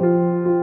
Música